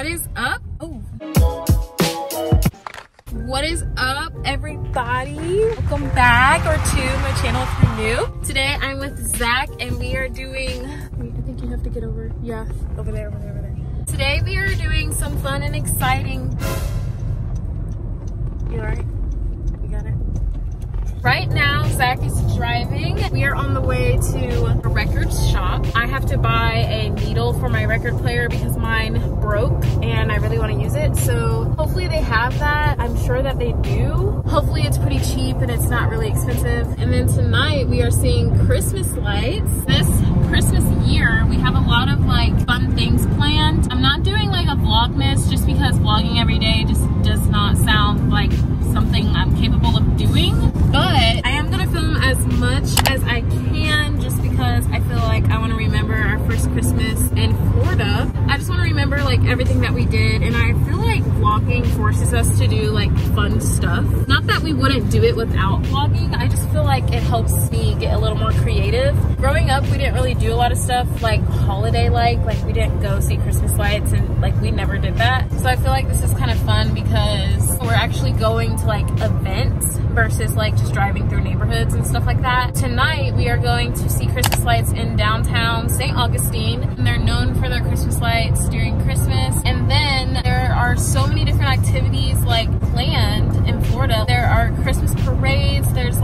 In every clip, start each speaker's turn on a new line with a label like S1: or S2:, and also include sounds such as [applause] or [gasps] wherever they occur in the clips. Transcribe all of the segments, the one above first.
S1: What is up? Oh. What is up, everybody? Welcome back or to my channel if you're new. Today I'm with Zach and we are doing, wait, I think you have to get over, yeah, over there, over there, over there. Today we are doing some fun and exciting, you got it? Right now, Zach is driving. We are on the way to a record shop. I have to buy a needle for my record player because mine broke and I really want to use it. So hopefully they have that. I'm sure that they do. Hopefully it's pretty cheap and it's not really expensive. And then tonight we are seeing Christmas lights. This Christmas year, we have a lot of like fun things planned. I'm not doing like a vlogmas just because vlogging every day without vlogging, I just feel like it helps me get a little more creative. Growing up, we didn't really do a lot of stuff like holiday-like, like we didn't go see Christmas lights and like we never did that. So I feel like this is kind of fun because we're actually going to like events versus like just driving through neighborhoods and stuff like that. Tonight we are going to see Christmas lights in downtown St. Augustine and they're known for their Christmas lights during Christmas and then there are so many different activities like planned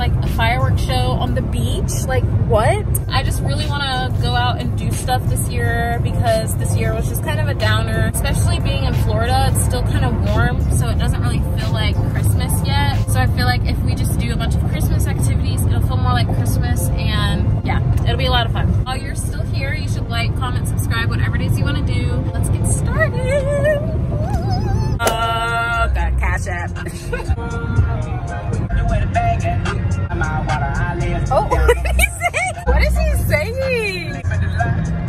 S1: like a fireworks show on the beach. Like what? I just really want to go out and do stuff this year because this year was just kind of a downer, especially being in Florida. It's still kind of warm so it doesn't really feel like Christmas yet. So I feel like if we just do a bunch of Christmas activities, it'll feel more like Christmas and yeah, it'll be a lot of fun. While you're still here, you should like, comment, subscribe, whatever it is you want to do. Let's get started.
S2: Uh, got cash app. [laughs]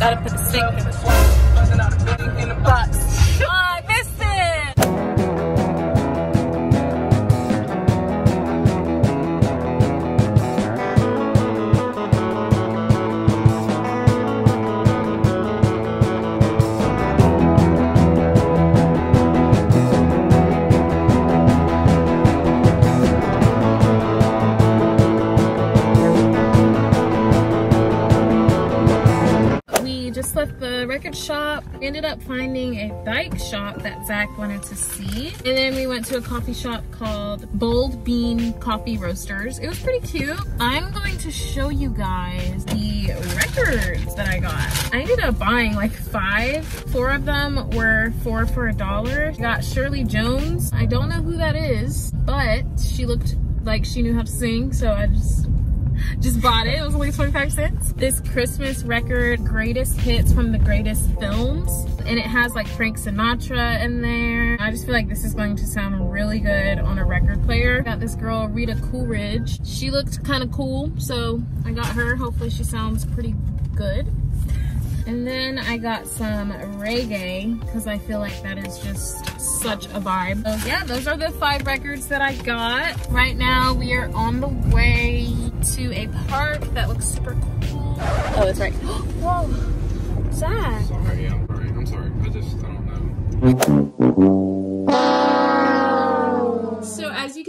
S1: Gotta put the stick in the box. Record shop. We ended up finding a bike shop that Zach wanted to see. And then we went to a coffee shop called Bold Bean Coffee Roasters. It was pretty cute. I'm going to show you guys the records that I got. I ended up buying like five. Four of them were four for a dollar. Got Shirley Jones. I don't know who that is, but she looked like she knew how to sing. So I just just bought it. It was only 25 cents. This Christmas record, greatest hits from the greatest films. And it has like Frank Sinatra in there. I just feel like this is going to sound really good on a record player. Got this girl, Rita Coolidge. She looked kind of cool, so I got her. Hopefully she sounds pretty good. And then I got some reggae because I feel like that is just such a vibe. So yeah, those are the five records that I got. Right now we are on the way to a park that looks super cool. Oh, that's right. [gasps] Whoa, Zach.
S3: Sorry, I'm sorry. I'm sorry. I just I don't know.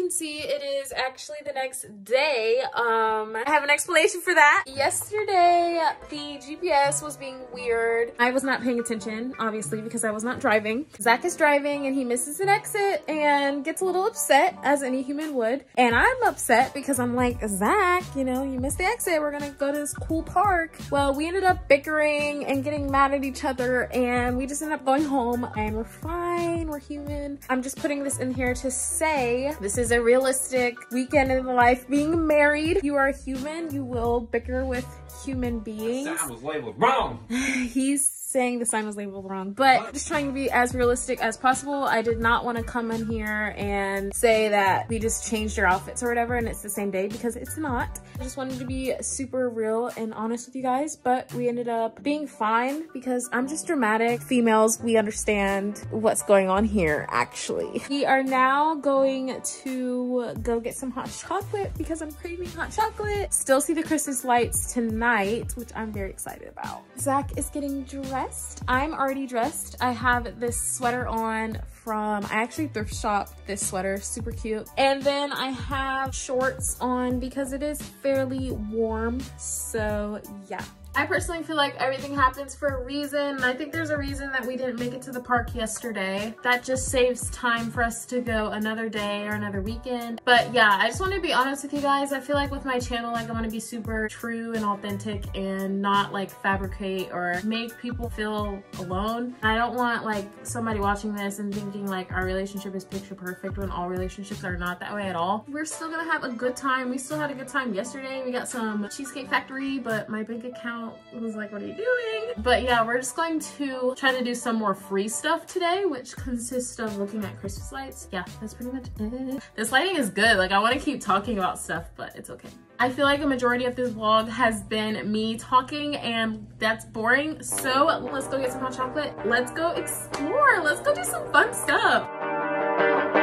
S1: Can see, it is actually the next day. Um, I have an explanation for that. Yesterday, the GPS was being weird. I was not paying attention, obviously, because I was not driving. Zach is driving and he misses an exit and gets a little upset, as any human would. And I'm upset because I'm like, Zach, you know, you missed the exit. We're gonna go to this cool park. Well, we ended up bickering and getting mad at each other and we just ended up going home and we're fine, we're human. I'm just putting this in here to say this is a realistic weekend in the life. Being married, you are human. You will bicker with human beings.
S3: That was labeled wrong. [sighs]
S1: He's saying the sign was labeled wrong, but just trying to be as realistic as possible. I did not want to come in here and say that we just changed our outfits or whatever and it's the same day because it's not. I just wanted to be super real and honest with you guys, but we ended up being fine because I'm just dramatic. Females, we understand what's going on here actually. We are now going to go get some hot chocolate because I'm craving hot chocolate. Still see the Christmas lights tonight, which I'm very excited about. Zach is getting dressed dressed. I'm already dressed. I have this sweater on from, I actually thrift shopped this sweater, super cute. And then I have shorts on because it is fairly warm. So yeah, I personally feel like everything happens for a reason. I think there's a reason that we didn't make it to the park yesterday. That just saves time for us to go another day or another weekend. But yeah, I just want to be honest with you guys. I feel like with my channel, like I want to be super true and authentic and not like fabricate or make people feel alone. I don't want like somebody watching this and thinking like our relationship is picture perfect when all relationships are not that way at all. We're still gonna have a good time. We still had a good time yesterday. We got some Cheesecake Factory, but my bank account was like, what are you doing? But yeah, we're just going to try to do some more free stuff today, which consists of looking at Christmas lights. Yeah, that's pretty much it. This lighting is good. Like I want to keep talking about stuff, but it's okay. I feel like a majority of this vlog has been me talking and that's boring. So let's go get some hot chocolate. Let's go explore. Let's go do some fun stuff.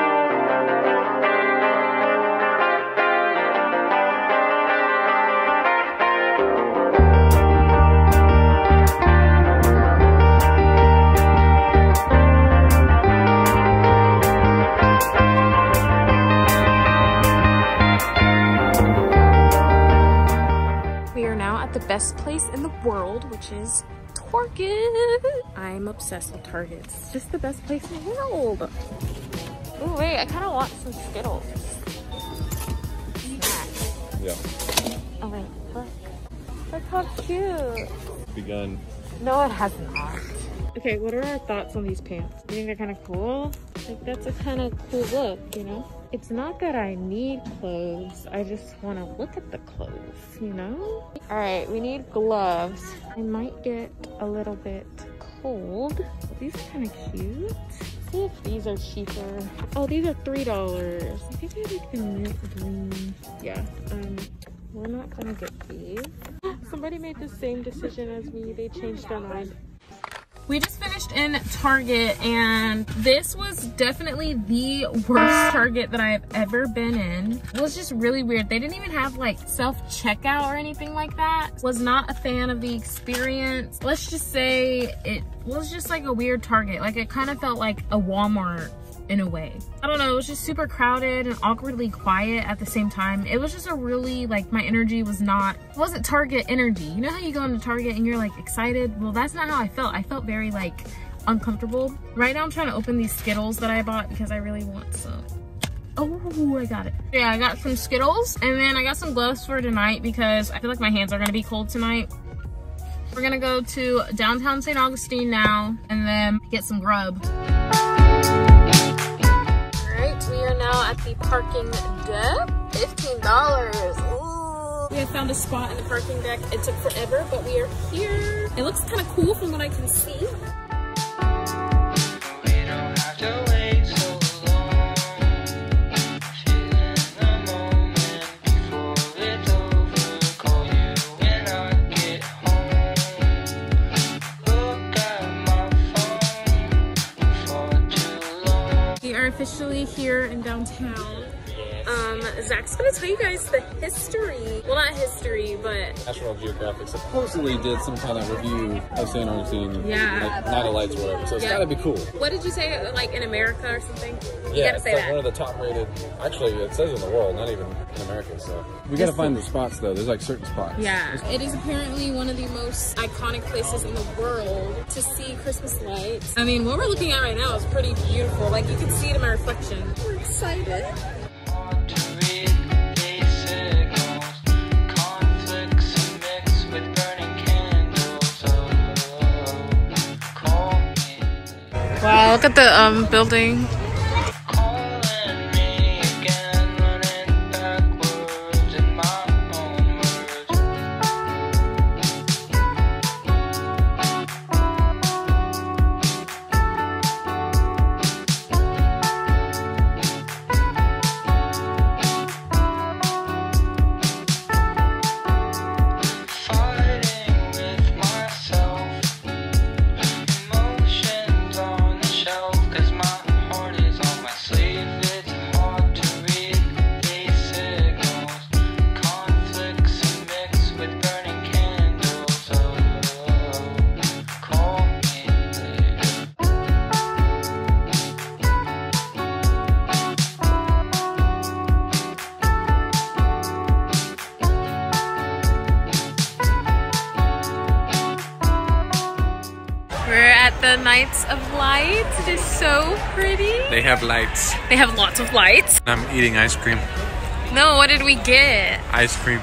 S1: Best place in the world, which is Target. I'm obsessed with Target. It's just the best place in the world. Oh wait, I kind of want some Skittles. Snacks.
S3: Yeah.
S1: Oh wait, look. Look how cute.
S3: Begun.
S1: No, it has not. Okay, what are our thoughts on these pants? You think they're kind of cool? Like, that's a kind of cool look, you know? It's not that I need clothes. I just want to look at the clothes, you know? All right, we need gloves. I might get a little bit cold. These are kind of cute. See if these are cheaper. Oh, these are $3. I think I like the mint green. Yeah, um, we're not gonna get these. [gasps] Somebody made the same decision as me. They changed their mind. We just finished in Target and this was definitely the worst Target that I've ever been in. It was just really weird. They didn't even have like self-checkout or anything like that. Was not a fan of the experience. Let's just say it was just like a weird Target. Like it kind of felt like a Walmart in a way. I don't know, it was just super crowded and awkwardly quiet at the same time. It was just a really, like, my energy was not, wasn't Target energy. You know how you go into Target and you're like excited? Well, that's not how I felt. I felt very like uncomfortable. Right now I'm trying to open these Skittles that I bought because I really want some. Oh, I got it. Yeah, I got some Skittles and then I got some gloves for tonight because I feel like my hands are gonna be cold tonight. We're gonna go to downtown St. Augustine now and then get some grub at the parking deck. $15. Ooh. We have found a spot in the parking deck. It took forever, but we are here. It looks kind of cool from what I can see. Here in downtown. Um, Zach's gonna tell you guys the history. Well, not history, but
S3: National Geographic supposedly did some kind of review of St. Augustine.
S1: Yeah.
S3: Like, Night of Lights, whatever. So it's yeah. gotta be cool.
S1: What did you say? Like in America or something? You
S3: yeah,
S1: gotta say
S3: like
S1: that.
S3: one of the top rated. Actually, it says in the world, not even in America. So we gotta find the spots though. There's like certain spots.
S1: Yeah. It is apparently one of the most iconic places in the world to see Christmas lights. I mean, what we're looking at right now is pretty beautiful. Like you can see it in my reflection. We're excited. Look at the um building. The nights of Lights. It is so pretty.
S3: They have lights.
S1: They have lots of lights.
S3: I'm eating ice cream.
S1: No, what did we get?
S3: Ice cream.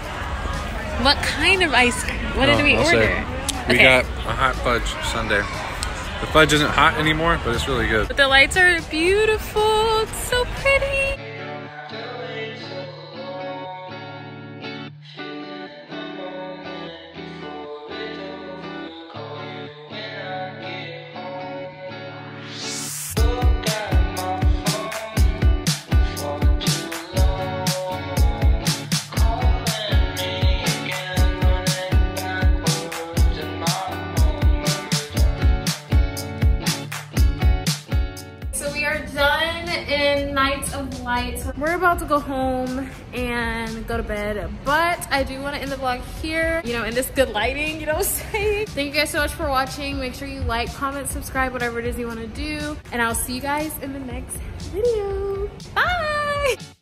S1: What kind of ice cream? What did
S3: Oh,
S1: we
S3: I'll say.
S1: order?
S3: We
S1: Okay.
S3: got a hot fudge sundae. The fudge isn't hot anymore, but it's really good.
S1: But the lights are beautiful. It's so pretty. Nights of Light. We're about to go home and go to bed, but I do want to end the vlog here, you know, in this good lighting, you know what I'm [laughs] saying? Thank you guys so much for watching. Make sure you like, comment, subscribe, whatever it is you want to do. And I'll see you guys in the next video. Bye!